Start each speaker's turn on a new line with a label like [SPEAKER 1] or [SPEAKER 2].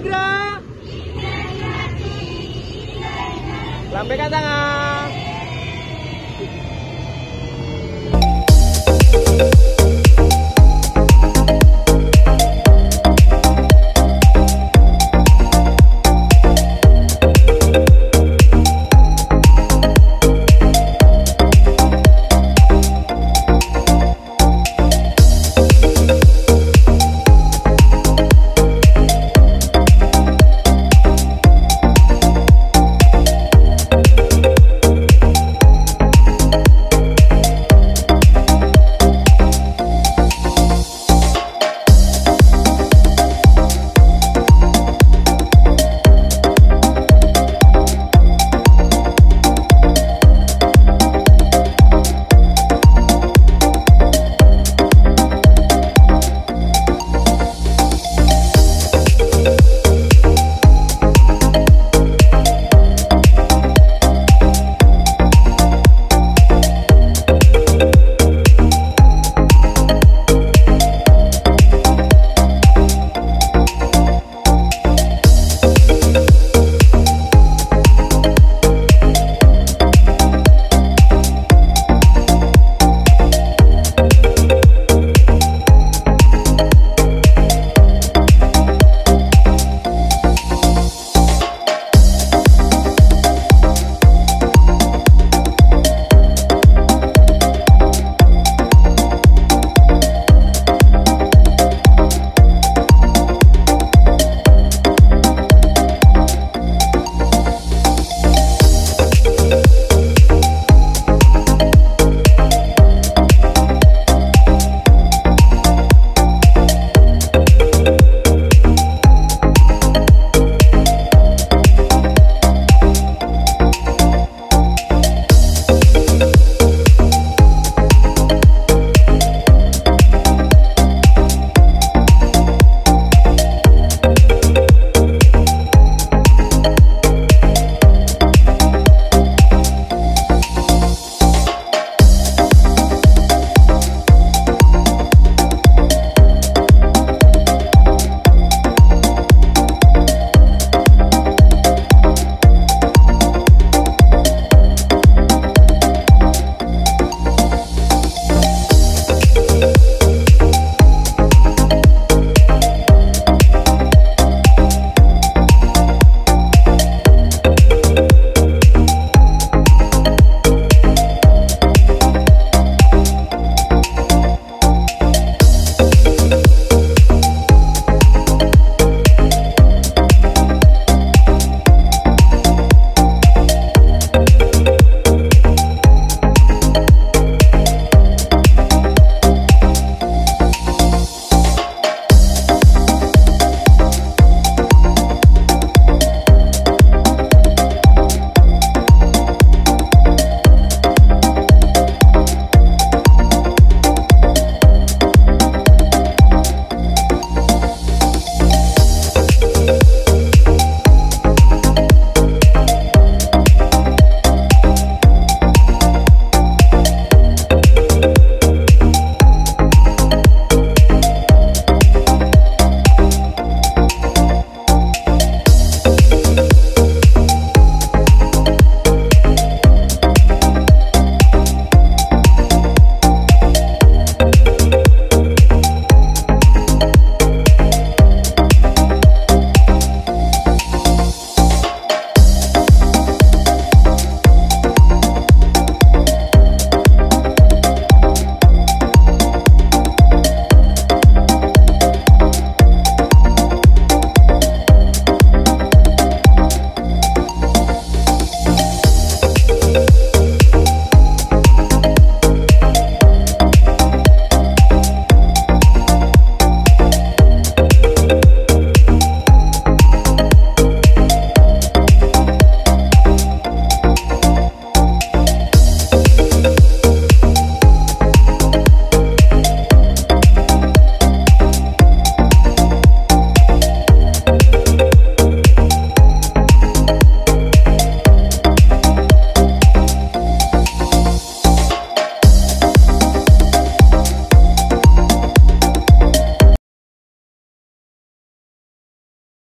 [SPEAKER 1] Igra. Lambaikan tangan.